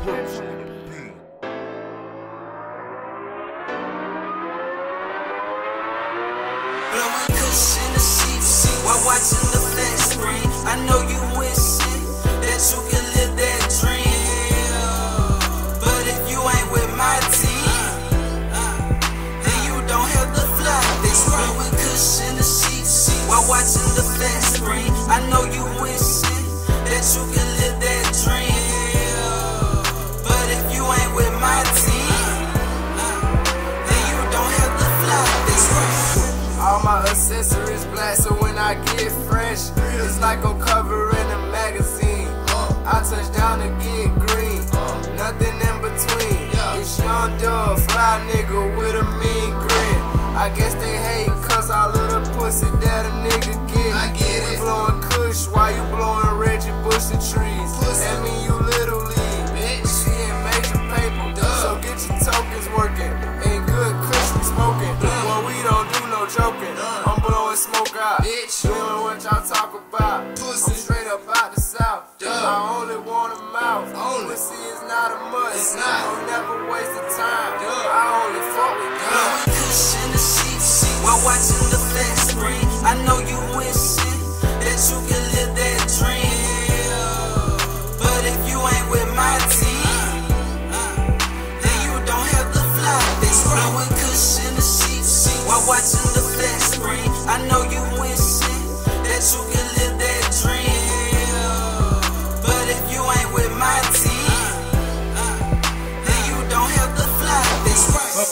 The seats while watching the flat screen. I know you wishing that you can live that dream. But if you ain't with my team, then you don't have the kush in the while the flat screen. I know you All my accessories black, so when I get fresh, it's like I'm covering a magazine. I touch down to get green, nothing in between. It's young dog, fly nigga with a mean grin. I guess they hate cause I love the pussy that a nigga get. I get it. blowing kush while you blowing Reggie Bush and trees. That mean you smoke out. Bitch. Doing what y'all talk about. Pussy. I'm straight up out the south. Duh. I only want a mouth. Only. Pussy is not a must. It's not. Don't never waste the time. Duh. I only fuck with. God. Blowing in the seats while watching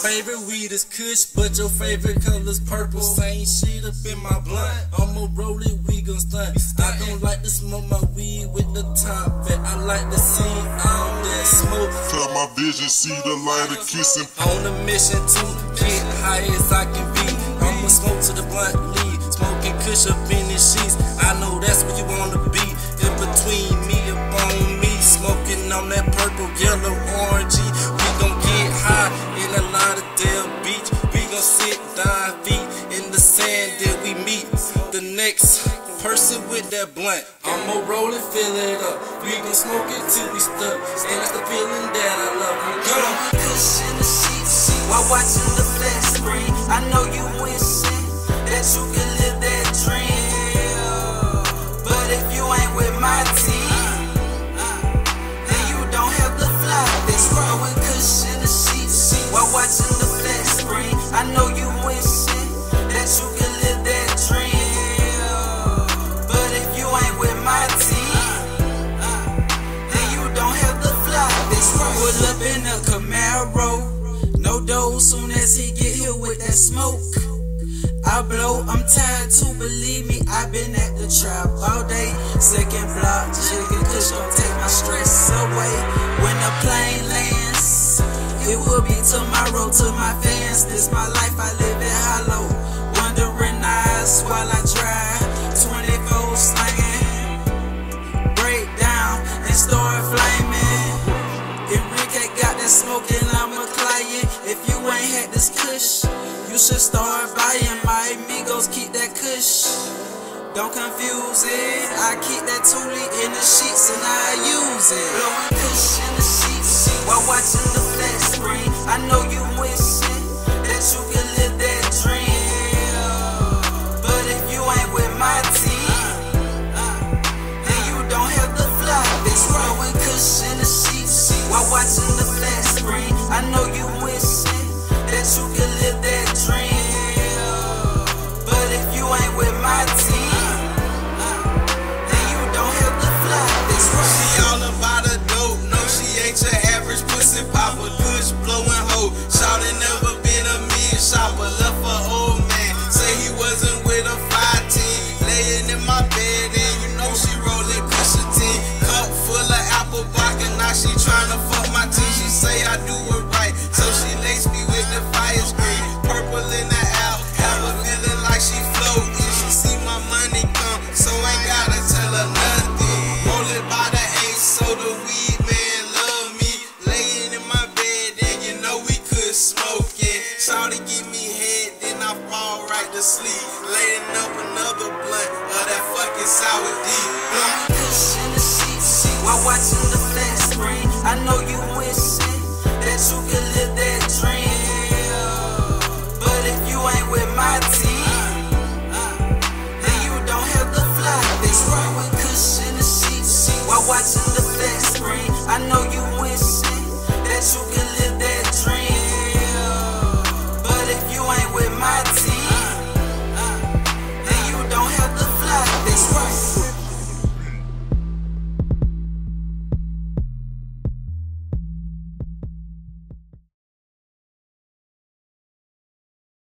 favorite weed is Kush, but your favorite color's purple. Same shit up in my blunt. I'ma roll it, we gon' stunt. I don't like to smoke my weed with the top vet. I like to see all that smoke. Cut my vision, see the light of kissing. On a mission to get high as I can be. I'ma smoke to the blunt lead. Smoking Kush up in the sheets. I know that's where you wanna be. In between next person with that blunt, I'ma roll and fill it up. We gon' smoke it till we stuck. And that's the feeling that I love. I'm gonna Kush in the seats while watching the flat screen. I know you wishing that you can live that dream. But if you ain't with my team, soon as he get here with that smoke. I blow, I'm tired too, believe me, I've been at the trap all day. Second block, chicken kush gon' take my stress away. When the plane lands, it will be tomorrow to my fans. This my life, I live it hollow. Wondering eyes while I drive, 24 slanging break down and start flaming. Enrique got that smoking. Ain't had this kush, you should start buying. My amigos keep that kush. Don't confuse it. I keep that Thule in the sheets and I use it. Blowing kush in the sheets while watching the flat screen. I know you wishing pussy popper. Blowing hoe, Shawty never been a mid shopper. Left her old man, say he wasn't with a 510. Laying in my bed, and you know she a 10. Cup full of apple vodka, now she tryna fuck my teeth. She say I do it right, so she lace me with the fire screen. Purple in the have a feeling like she floating. She see my money come, so gotta tell her nothing. By the ace, so the weed sour deep. block. In the seats while watching the flat screen. I know you wishing that you could live that dream. But if you ain't with my team, then you don't have to fly. They scrolling cushion the seats while watching the flat screen. I know